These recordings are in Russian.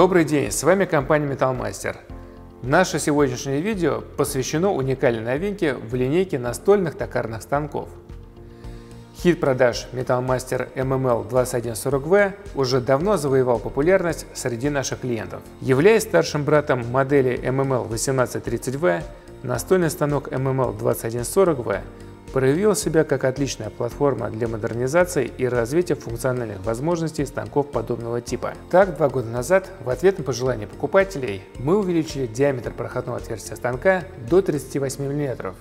Добрый день, с вами компания Metalmaster. Наше сегодняшнее видео посвящено уникальной новинке в линейке настольных токарных станков. Хит продаж Metalmaster MML 2140V уже давно завоевал популярность среди наших клиентов. Являясь старшим братом модели MML 1830V, настольный станок MML 2140V проявил себя как отличная платформа для модернизации и развития функциональных возможностей станков подобного типа. Так, два года назад, в ответ на пожелания покупателей, мы увеличили диаметр проходного отверстия станка до 38 мм,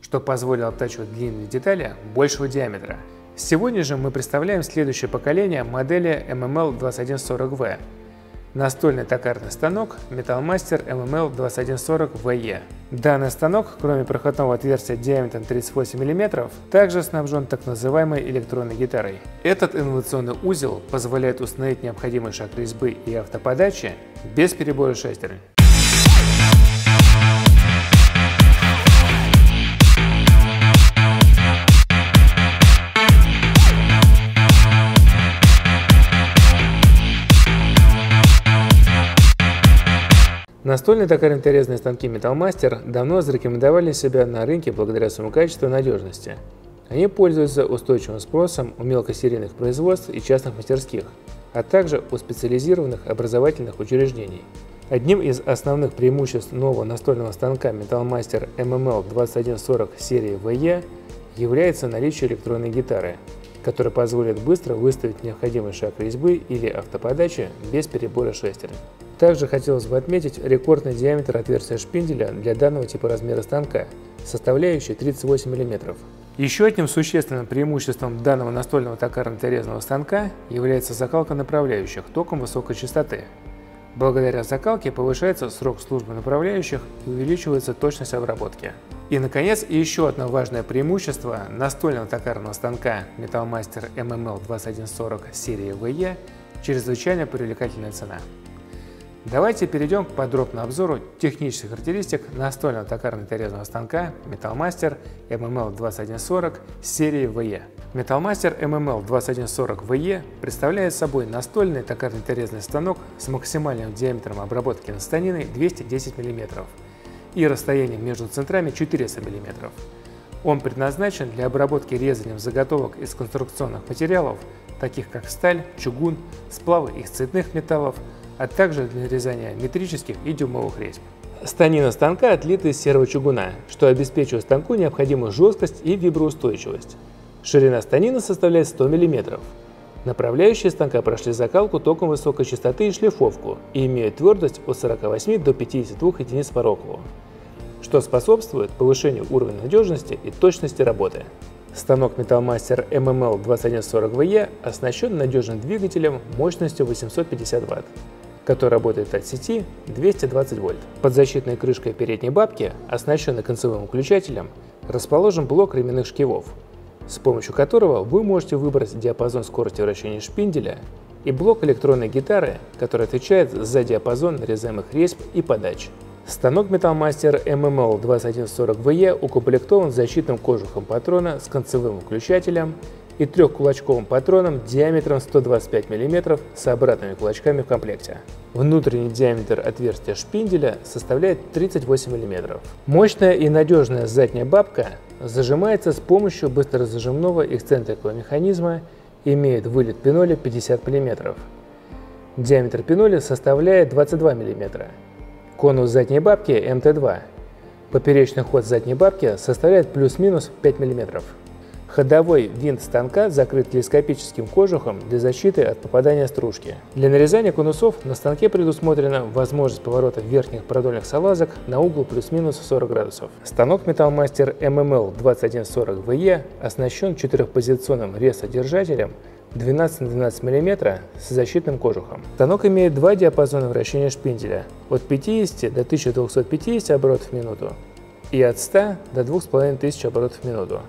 что позволило обтачивать длинные детали большего диаметра. Сегодня же мы представляем следующее поколение модели MML 2140V, Настольный токарный станок Metalmaster MML 2140VE. Данный станок, кроме проходного отверстия диаметром 38 мм, также снабжен так называемой электронной гитарой. Этот инновационный узел позволяет установить необходимый шаг резьбы и автоподачи без перебоя шестернь. Настольные токарно-интерезные станки Metal Master давно зарекомендовали себя на рынке благодаря своему качеству и надежности. Они пользуются устойчивым спросом у мелкосерийных производств и частных мастерских, а также у специализированных образовательных учреждений. Одним из основных преимуществ нового настольного станка Metal Master MML 2140 серии VE является наличие электронной гитары, которая позволит быстро выставить необходимый шаг резьбы или автоподачи без перебора шестерен. Также хотелось бы отметить рекордный диаметр отверстия шпинделя для данного типа размера станка, составляющий 38 мм. Еще одним существенным преимуществом данного настольного токарно-терезного станка является закалка направляющих током высокой частоты. Благодаря закалке повышается срок службы направляющих и увеличивается точность обработки. И, наконец, еще одно важное преимущество настольного токарного станка Metalmaster MML 2140 серии VE – чрезвычайно привлекательная цена. Давайте перейдем к подробному обзору технических характеристик настольного токарно-терезного станка Metalmaster MML 2140 серии VE. Metalmaster MML 2140 VE представляет собой настольный токарно-терезный станок с максимальным диаметром обработки настанины 210 мм и расстоянием между центрами 400 мм. Он предназначен для обработки резанием заготовок из конструкционных материалов, таких как сталь, чугун, сплавы из цветных металлов, а также для нарезания метрических и дюймовых резьб. Станина станка отлита из серого чугуна, что обеспечивает станку необходимую жесткость и виброустойчивость. Ширина станины составляет 100 мм. Направляющие станка прошли закалку током высокой частоты и шлифовку и имеют твердость от 48 до 52 единиц по что способствует повышению уровня надежности и точности работы. Станок Metalmaster MML 2140VE оснащен надежным двигателем мощностью 850 Вт который работает от сети 220 вольт. Под защитной крышкой передней бабки, оснащенной концевым включателем, расположен блок ременных шкивов, с помощью которого вы можете выбрать диапазон скорости вращения шпинделя и блок электронной гитары, который отвечает за диапазон нарезаемых резьб и подач. Станок Metalmaster MML 2140VE укомплектован защитным кожухом патрона с концевым выключателем и трехкулачковым патроном диаметром 125 мм с обратными кулачками в комплекте. Внутренний диаметр отверстия шпинделя составляет 38 мм. Мощная и надежная задняя бабка зажимается с помощью быстрозажимного эксцентрикового механизма имеет вылет пиноля 50 мм. Диаметр пиноля составляет 22 мм. Конус задней бабки МТ2. Поперечный ход задней бабки составляет плюс-минус 5 мм. Ходовой винт станка закрыт телескопическим кожухом для защиты от попадания стружки. Для нарезания конусов на станке предусмотрена возможность поворота верхних продольных салазок на угол плюс-минус 40 градусов. Станок Metalmaster MML 2140VE оснащен четырехпозиционным резодержателем 12 на 12 мм с защитным кожухом. Станок имеет два диапазона вращения шпинделя от 50 до 1250 оборотов в минуту и от 100 до 2500 оборотов в минуту.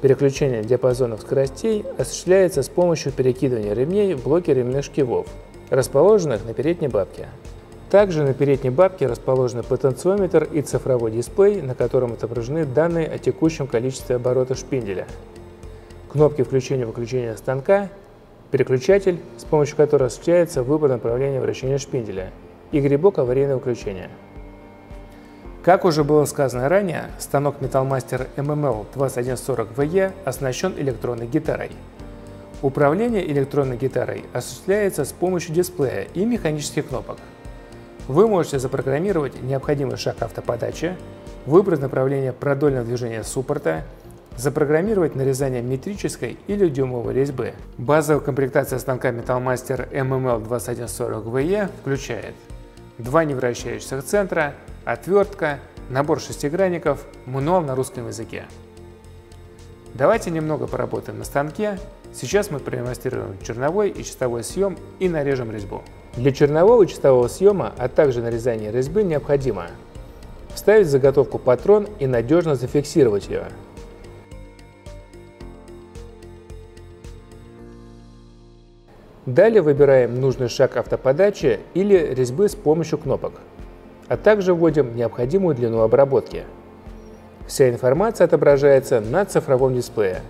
Переключение диапазонов скоростей осуществляется с помощью перекидывания ремней в блоке ремных шкивов, расположенных на передней бабке. Также на передней бабке расположены потенциометр и цифровой дисплей, на котором отображены данные о текущем количестве оборотов шпинделя. Кнопки включения-выключения станка переключатель, с помощью которого осуществляется выбор направления вращения шпинделя, и грибок аварийного включения. Как уже было сказано ранее, станок Metalmaster MML 2140VE оснащен электронной гитарой. Управление электронной гитарой осуществляется с помощью дисплея и механических кнопок. Вы можете запрограммировать необходимый шаг автоподачи, выбрать направление продольного движения суппорта, запрограммировать нарезание метрической или дюймовой резьбы. Базовая комплектация станка Metalmaster MML 2140VE включает два невращающихся центра, отвертка, набор шестигранников, мануал на русском языке. Давайте немного поработаем на станке. Сейчас мы продемонстрируем черновой и чистовой съем и нарежем резьбу. Для чернового и чистового съема, а также нарезания резьбы необходимо вставить в заготовку патрон и надежно зафиксировать ее. Далее выбираем нужный шаг автоподачи или резьбы с помощью кнопок, а также вводим необходимую длину обработки. Вся информация отображается на цифровом дисплее.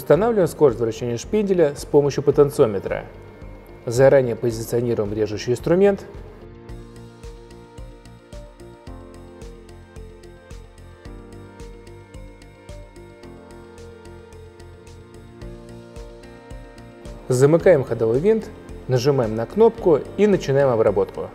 Устанавливаем скорость вращения шпинделя с помощью потенциометра. Заранее позиционируем режущий инструмент. Замыкаем ходовой винт, нажимаем на кнопку и начинаем обработку.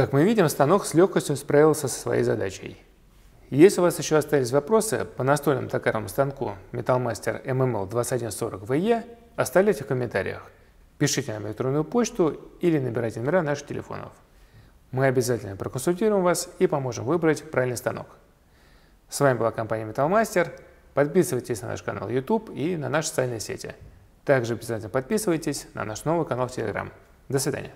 Как мы видим, станок с легкостью справился со своей задачей. Если у вас еще остались вопросы по настольному токарному станку MetalMaster MML 2140VE, оставляйте в комментариях. Пишите на электронную почту или набирайте номера наших телефонов. Мы обязательно проконсультируем вас и поможем выбрать правильный станок. С вами была компания MetalMaster. Подписывайтесь на наш канал YouTube и на наши социальные сети. Также обязательно подписывайтесь на наш новый канал в Telegram. До свидания.